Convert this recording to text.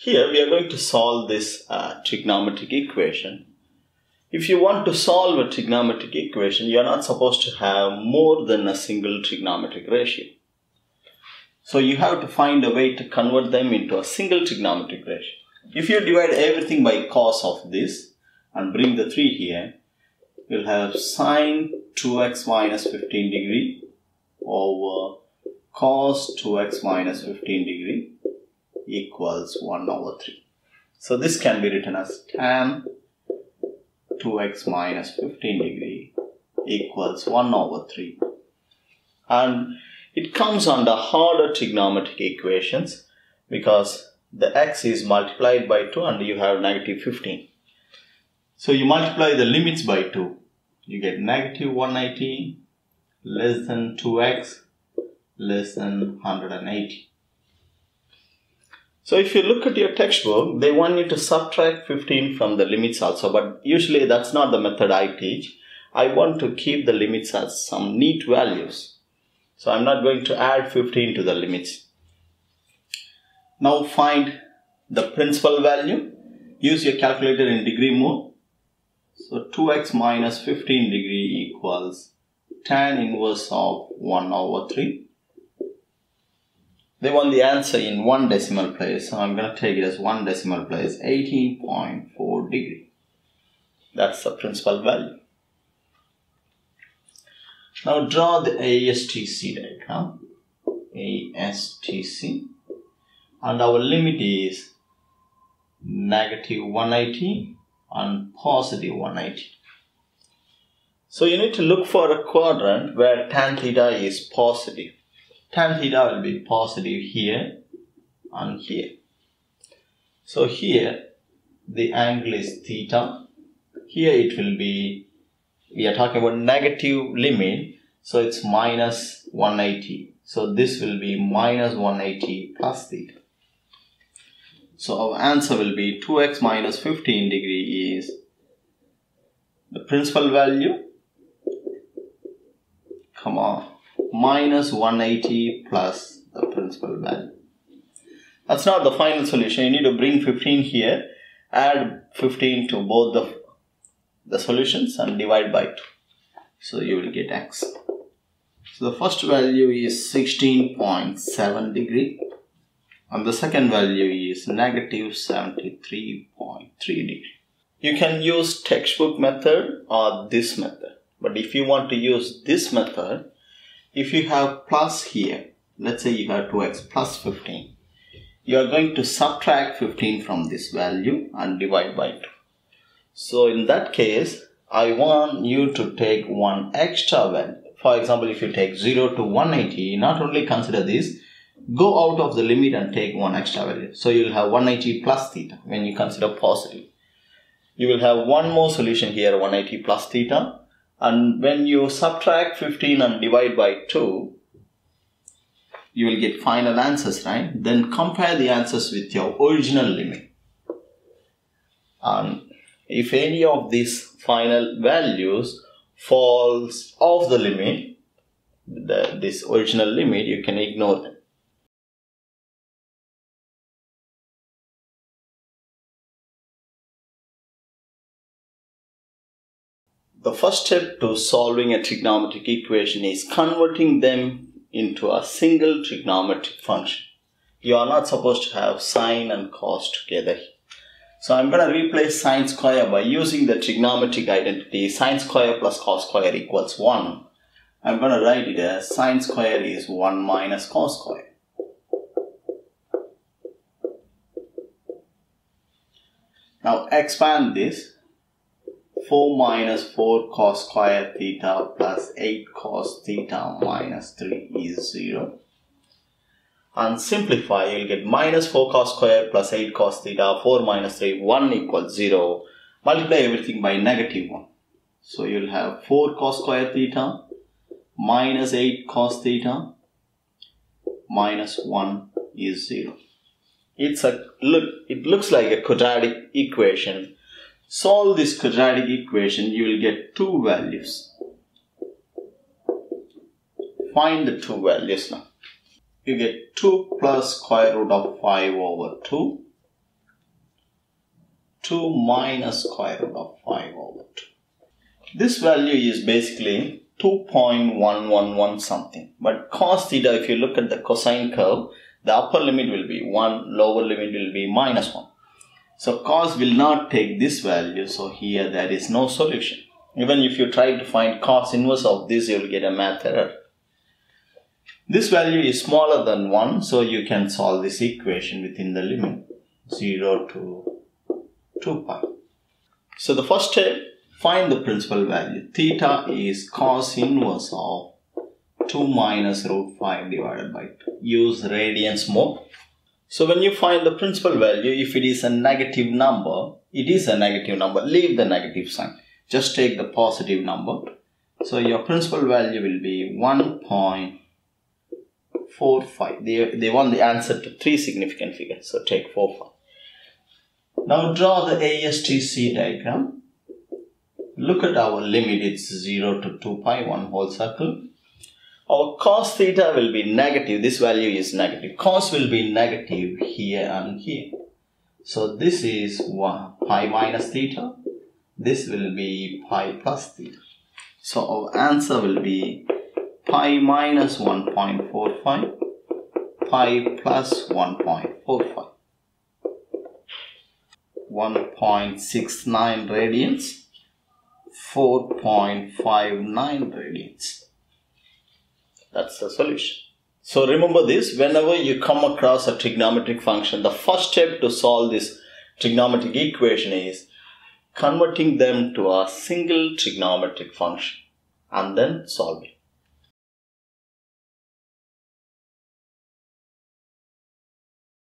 Here we are going to solve this uh, trigonometric equation. If you want to solve a trigonometric equation, you are not supposed to have more than a single trigonometric ratio. So you have to find a way to convert them into a single trigonometric ratio. If you divide everything by cos of this and bring the 3 here, you'll have sine 2x minus 15 degree over cos 2x minus 15 degree equals 1 over 3. So this can be written as tan 2x minus 15 degree equals 1 over 3. And it comes under harder trigonometric equations because the x is multiplied by 2 and you have negative 15. So you multiply the limits by 2. You get negative 180 less than 2x less than 180. So if you look at your textbook, they want you to subtract 15 from the limits also, but usually that's not the method I teach. I want to keep the limits as some neat values. So I'm not going to add 15 to the limits. Now find the principal value. Use your calculator in degree mode. So 2x minus 15 degree equals tan inverse of 1 over 3 they want the answer in one decimal place so I'm going to take it as one decimal place 18.4 degree. That's the principal value. Now draw the ASTC diagram. ASTC and our limit is negative 180 and positive 180 so you need to look for a quadrant where tan theta is positive tan theta will be positive here and here. So here the angle is theta. Here it will be, we are talking about negative limit, so it's minus 180. So this will be minus 180 plus theta. So our answer will be 2x minus 15 degree is the principal value. Come on minus 180 plus the principal value. That's not the final solution. You need to bring 15 here, add 15 to both the, the solutions and divide by 2. So you will get x. So the first value is 16.7 degree and the second value is negative 73.3 degree. You can use textbook method or this method. But if you want to use this method, if you have plus here, let's say you have 2x plus 15, you are going to subtract 15 from this value and divide by 2. So in that case, I want you to take one extra value. For example, if you take 0 to 180, not only consider this, go out of the limit and take one extra value. So you'll have 180 plus theta when you consider positive. You will have one more solution here, 180 plus theta and when you subtract 15 and divide by 2 you will get final answers right? Then compare the answers with your original limit. And if any of these final values falls off the limit the, this original limit you can ignore them The first step to solving a trigonometric equation is converting them into a single trigonometric function. You are not supposed to have sine and cos together. So I'm going to replace sine square by using the trigonometric identity sine square plus cos square equals 1. I'm going to write it as sine square is 1 minus cos square. Now expand this 4 minus 4 cos square theta plus 8 cos theta minus 3 is 0. And simplify, you'll get minus 4 cos square plus 8 cos theta, 4 minus 3, 1 equals 0. Multiply everything by negative 1. So you'll have 4 cos square theta minus 8 cos theta minus 1 is 0. It's a look it looks like a quadratic equation Solve this quadratic equation, you will get two values. Find the two values now. You get 2 plus square root of 5 over 2 2 minus square root of 5 over 2. This value is basically 2.111 something. But cos theta, if you look at the cosine curve, the upper limit will be 1, lower limit will be minus 1. So cos will not take this value, so here there is no solution. Even if you try to find cos inverse of this, you will get a math error. This value is smaller than 1, so you can solve this equation within the limit 0 to 2 pi. So the first step, find the principal value. Theta is cos inverse of 2 minus root 5 divided by 2. Use radians mode. So when you find the principal value, if it is a negative number, it is a negative number. Leave the negative sign. Just take the positive number. So your principal value will be 1.45. They, they want the answer to three significant figures. So take 4, 5. Now draw the ASTC diagram. Look at our limit, it's 0 to 2 pi, one whole circle. Our cos theta will be negative, this value is negative. Cos will be negative here and here. So this is 1 pi minus theta. This will be pi plus theta. So our answer will be pi minus 1.45, pi plus 1.45. 1.69 radians, 4.59 radians. That's the solution. So remember this, whenever you come across a trigonometric function, the first step to solve this trigonometric equation is converting them to a single trigonometric function and then solving.